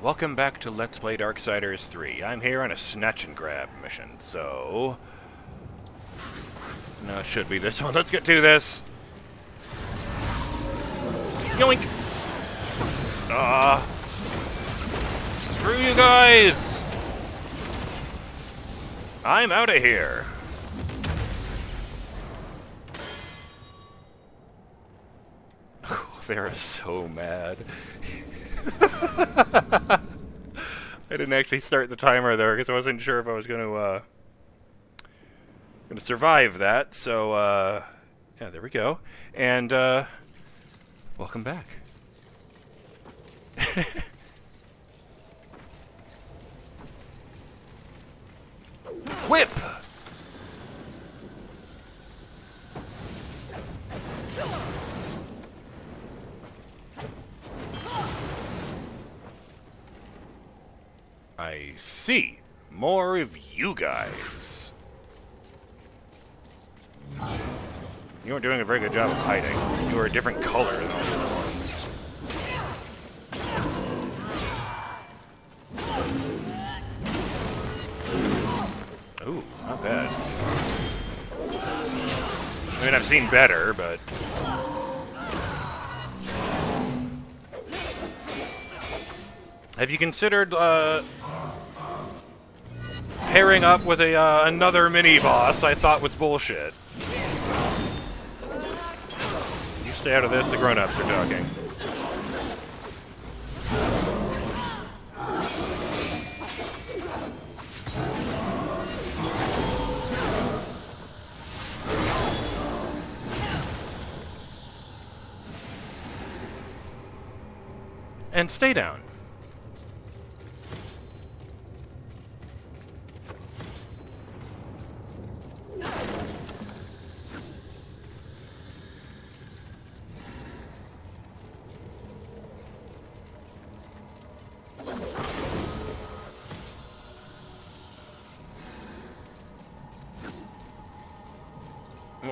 Welcome back to Let's Play Darksiders 3. I'm here on a snatch and grab mission, so... No, it should be this one. Let's get to this! Yoink! Ah! Screw you guys! I'm out of here! They're so mad. I didn't actually start the timer there because I wasn't sure if I was going to uh, going to survive that. So uh, yeah, there we go. And uh, welcome back. Whip. I see. More of you guys. You weren't doing a very good job of hiding. You are a different color than all the other ones. Ooh, not bad. I mean, I've seen better, but... Have you considered, uh, pairing up with a uh, another mini boss I thought was bullshit. You stay out of this, the grown-ups are talking. And stay down.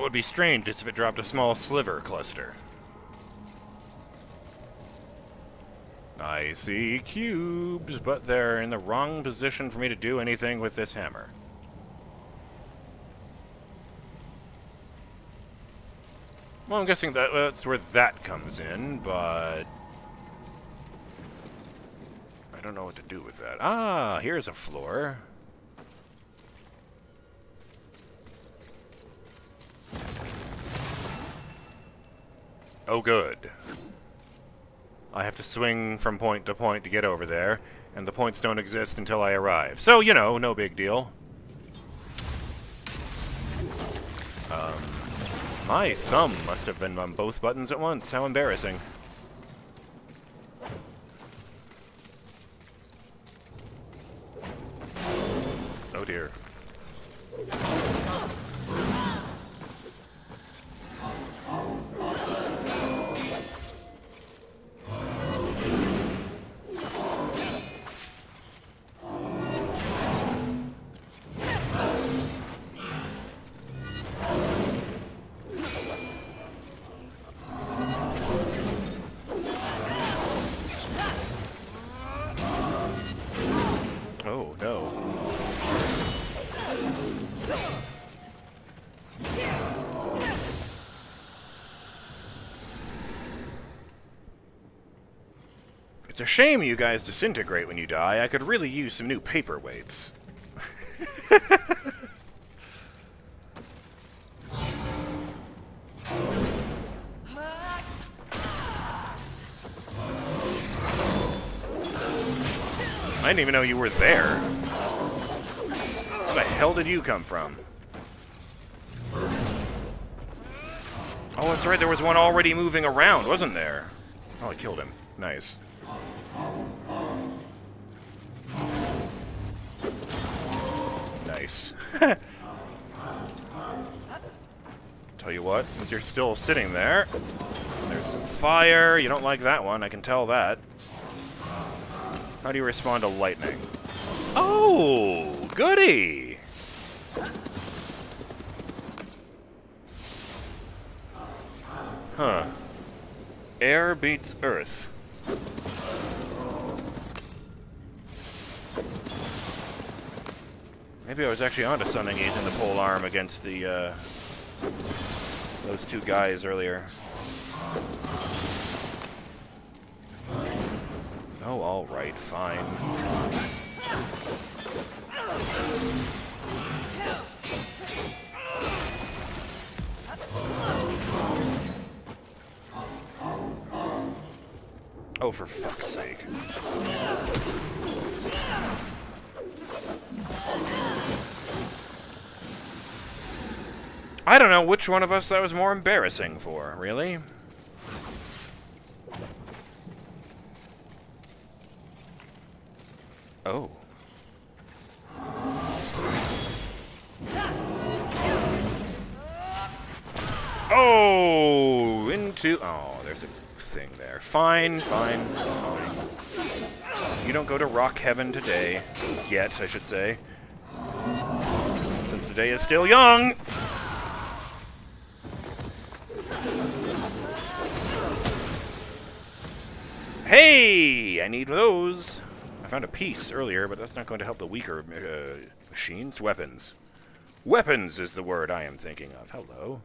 Would be strange is if it dropped a small sliver cluster. I see cubes, but they're in the wrong position for me to do anything with this hammer. Well, I'm guessing that that's where that comes in, but... I don't know what to do with that. Ah, here's a floor. Oh, good. I have to swing from point to point to get over there, and the points don't exist until I arrive. So, you know, no big deal. Um, my thumb must have been on both buttons at once. How embarrassing. Oh dear. It's a shame you guys disintegrate when you die. I could really use some new paperweights. I didn't even know you were there. Where the hell did you come from? Oh, that's right, there was one already moving around, wasn't there? Oh, I killed him. Nice. Tell you what, since you're still sitting there, there's some fire. You don't like that one, I can tell that. How do you respond to lightning? Oh, goody! Huh. Air beats earth. Maybe I was actually onto Sunning using the pole arm against the, uh, those two guys earlier. Oh, alright, fine. Oh, for fuck's sake. I don't know which one of us that was more embarrassing for, really. Oh. Oh, into... Oh, there's a thing there. Fine, fine, fine. You don't go to rock heaven today. Yet, I should say. Since the day is still young! Hey! I need those! I found a piece earlier, but that's not going to help the weaker uh, machines. Weapons. Weapons is the word I am thinking of. Hello.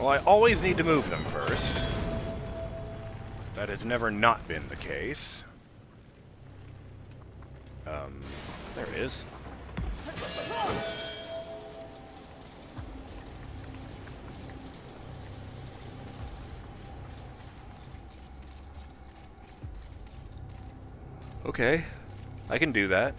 Well, I always need to move them first. That has never not been the case. Um, there it is. Okay, I can do that.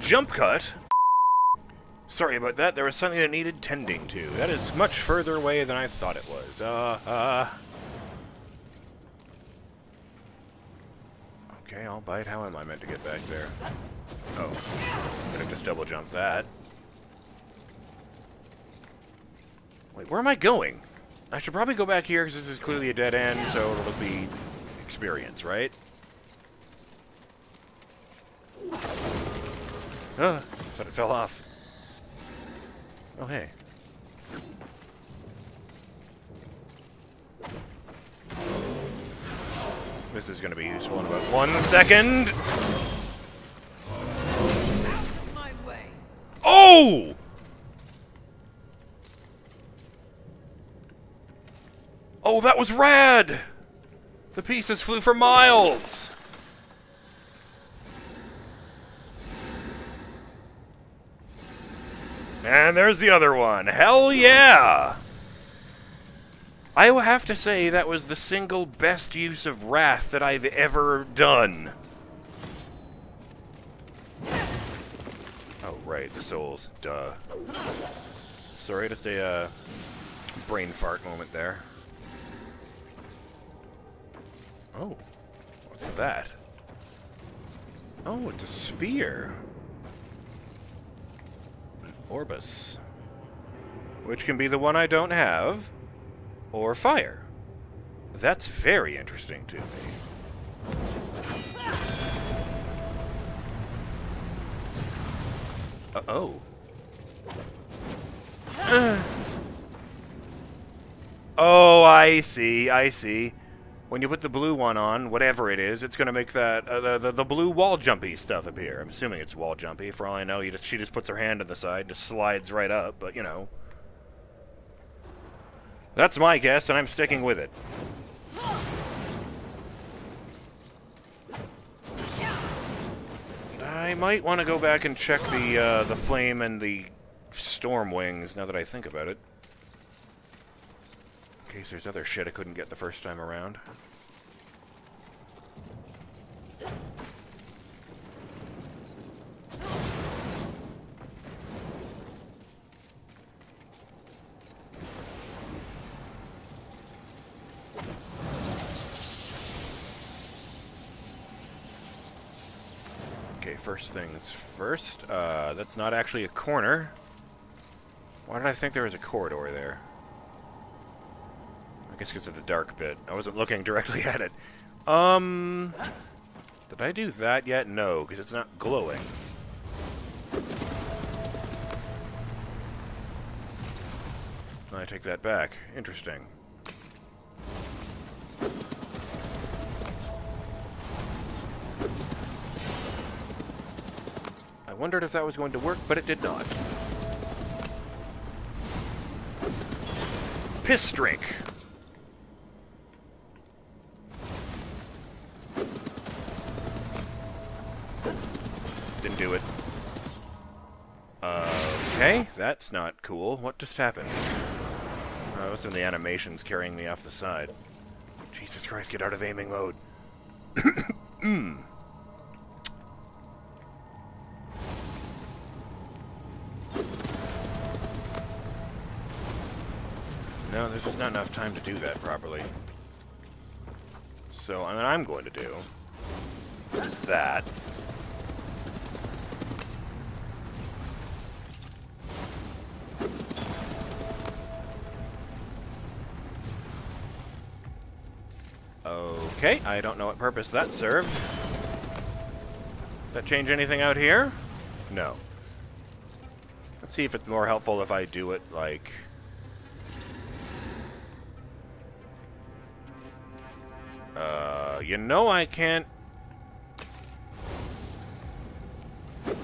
Jump cut? Sorry about that, there was something that needed tending to. That is much further away than I thought it was. Uh, uh... Okay, I'll bite. How am I meant to get back there? Oh. Could have just double jumped that. Wait, where am I going? I should probably go back here because this is clearly a dead end, so it'll be experience, right? Oh, but it fell off. Oh, hey. This is going to be useful in about one second. Oh! Oh, that was rad! The pieces flew for miles! And there's the other one. Hell yeah! I will have to say that was the single best use of Wrath that I've ever done. Right, the souls. Duh. Sorry, just a uh, brain fart moment there. Oh, what's that? Oh, it's a sphere. An Orbis. Which can be the one I don't have, or fire. That's very interesting to me. Uh oh. oh, I see, I see. When you put the blue one on, whatever it is, it's going to make that uh, the, the, the blue wall jumpy stuff appear. I'm assuming it's wall jumpy. For all I know, just, she just puts her hand on the side, just slides right up. But you know, that's my guess, and I'm sticking with it. I might want to go back and check the uh, the flame and the storm wings. Now that I think about it, in case there's other shit I couldn't get the first time around. first things first. Uh, that's not actually a corner. Why did I think there was a corridor there? I guess because of the dark bit. I wasn't looking directly at it. Um... Did I do that yet? No, because it's not glowing. I take that back. Interesting. I wondered if that was going to work, but it did not. Piss Drake. Didn't do it. Okay, that's not cool. What just happened? Oh, that was from the animations carrying me off the side. Jesus Christ, get out of aiming mode. Hmm. No, there's just not enough time to do that properly. So, what I'm going to do is that. Okay, I don't know what purpose that served. That change anything out here? No. Let's see if it's more helpful if I do it like... you know I can't... That's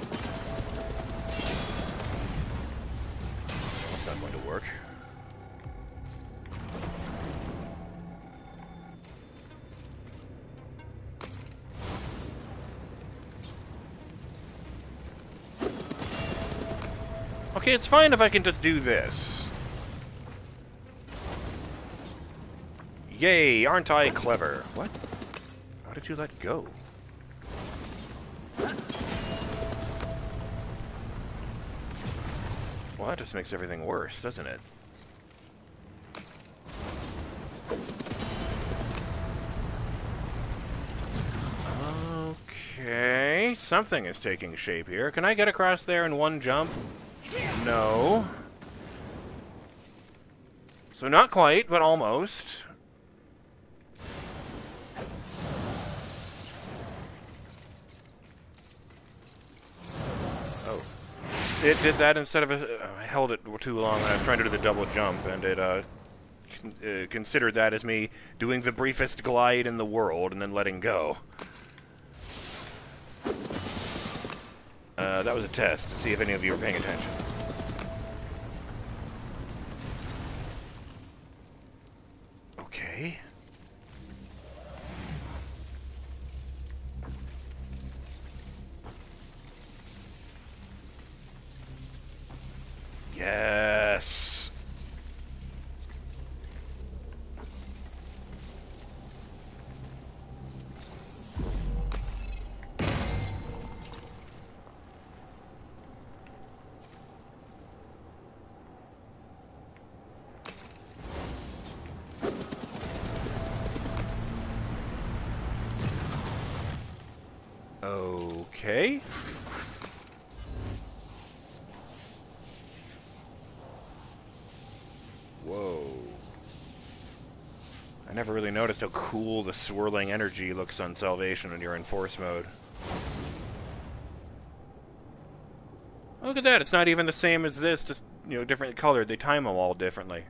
not going to work. Okay, it's fine if I can just do this. Yay, aren't I clever? What? Did you let go? Well, that just makes everything worse, doesn't it? Okay, something is taking shape here. Can I get across there in one jump? No. So not quite, but almost. It did that instead of... A, uh, held it too long when I was trying to do the double jump, and it uh, con uh, considered that as me doing the briefest glide in the world and then letting go. Uh, that was a test to see if any of you were paying attention. Okay. Whoa. I never really noticed how cool the swirling energy looks on Salvation when you're in Force mode. Look at that, it's not even the same as this, just, you know, different colored. They time them all differently.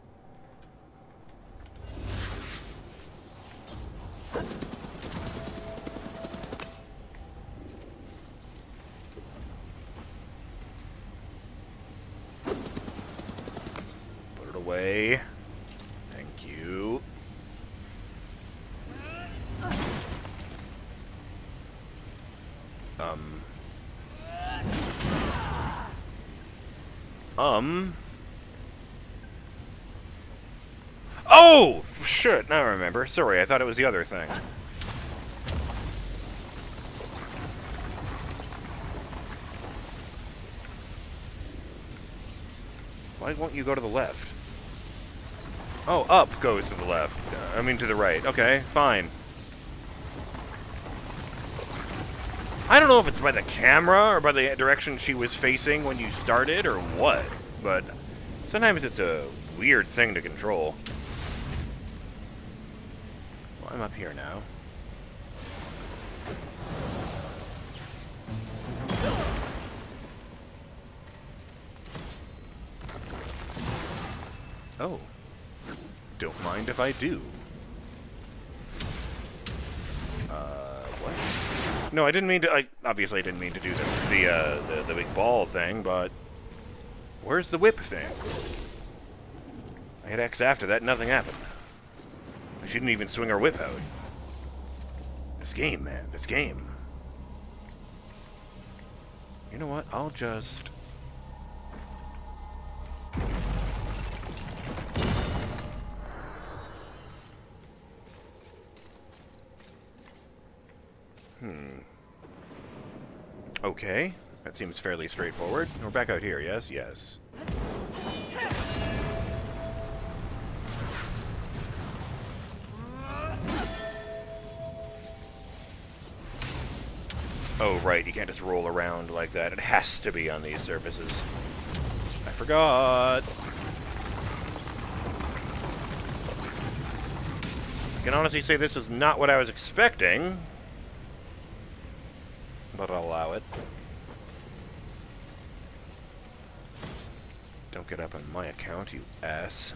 Thank you. Um. Um. Oh! Shit, now I remember. Sorry, I thought it was the other thing. Why won't you go to the left? Oh, up goes to the left. I mean to the right. Okay, fine. I don't know if it's by the camera or by the direction she was facing when you started or what, but sometimes it's a weird thing to control. Well, I'm up here now. Oh. Don't mind if I do. Uh, what? No, I didn't mean to. I obviously I didn't mean to do the the uh, the, the big ball thing, but where's the whip thing? I hit X after that, nothing happened. She didn't even swing her whip out. This game, man, this game. You know what? I'll just Okay. That seems fairly straightforward. We're back out here, yes? Yes. Oh, right, you can't just roll around like that. It has to be on these surfaces. I forgot. I can honestly say this is not what I was expecting but I'll allow it. Don't get up on my account, you ass.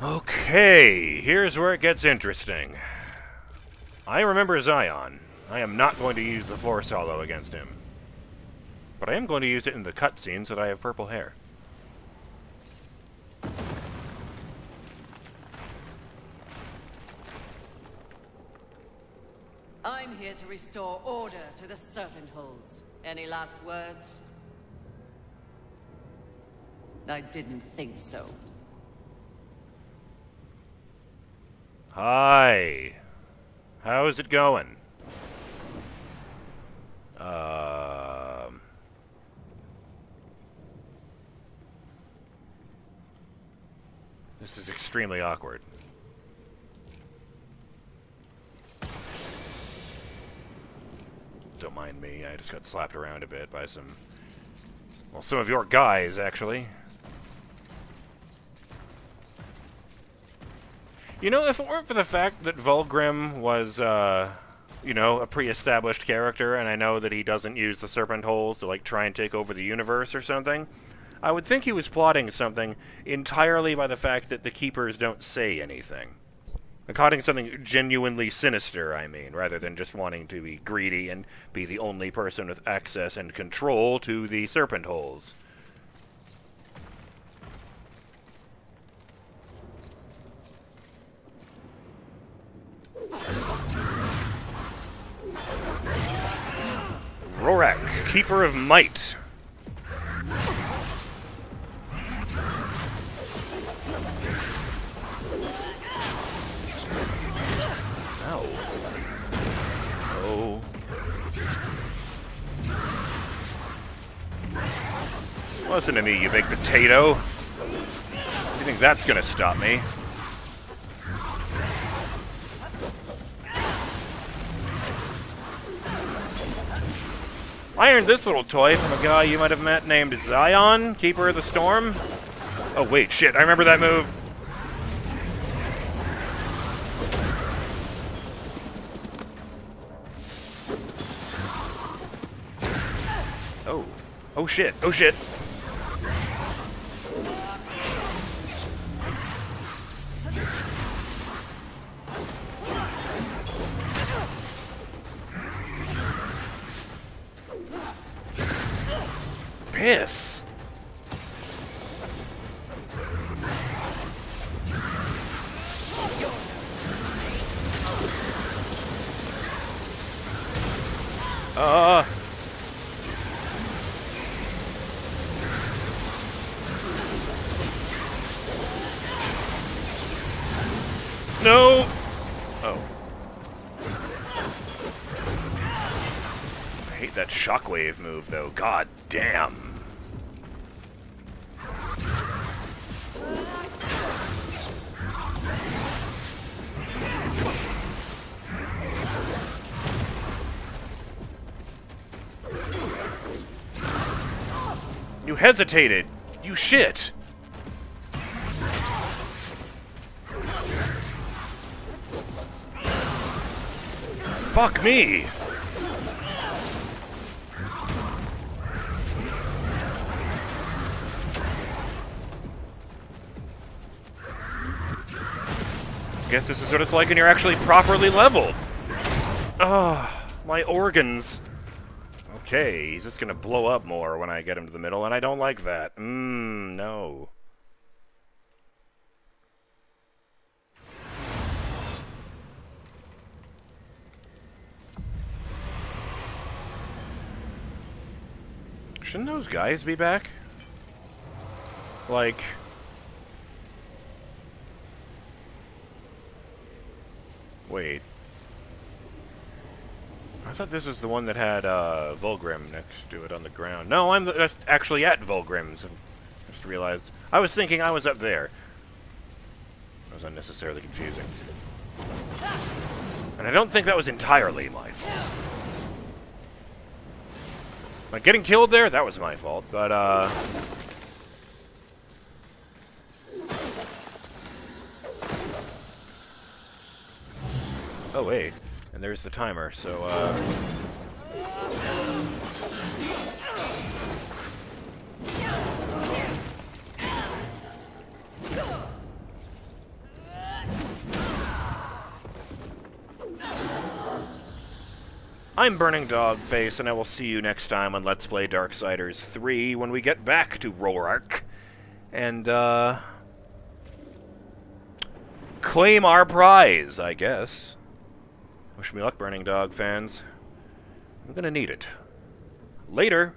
Okay, here's where it gets interesting. I remember Zion. I am not going to use the Force Hollow against him. But I am going to use it in the cutscene so that I have purple hair. I'm here to restore order to the Serpent Holes. Any last words? I didn't think so. Hi. How's it going? Um... This is extremely awkward. Don't mind me, I just got slapped around a bit by some... Well, some of your guys, actually. You know, if it weren't for the fact that Vulgrim was, uh, you know, a pre-established character, and I know that he doesn't use the Serpent Holes to, like, try and take over the universe or something, I would think he was plotting something entirely by the fact that the Keepers don't say anything. Plotting something genuinely sinister, I mean, rather than just wanting to be greedy and be the only person with access and control to the Serpent Holes. Rorek, Keeper of Might. Listen to me, you big potato. You think that's gonna stop me? I earned this little toy from a guy you might have met named Zion, Keeper of the Storm. Oh wait, shit, I remember that move. Oh. Oh shit, oh shit. Piss. Uh. No. Oh. I hate that shockwave move, though. God damn. You hesitated. You shit. Fuck me! Guess this is what it's like when you're actually properly leveled. Ah, my organs. Okay, he's just gonna blow up more when I get him to the middle, and I don't like that. Mmm, no. Shouldn't those guys be back? Like... Wait. I thought this was the one that had uh, Vulgrim next to it on the ground. No, I'm the, actually at Vulgrim's. I just realized. I was thinking I was up there. That was unnecessarily confusing. And I don't think that was entirely my fault. Like, getting killed there, that was my fault, but, uh... Oh, wait. And there's the timer, so, uh... I'm Burning Dogface, and I will see you next time on Let's Play Darksiders 3 when we get back to Rorark. And, uh... Claim our prize, I guess. Wish me luck, Burning Dog fans. I'm gonna need it. Later.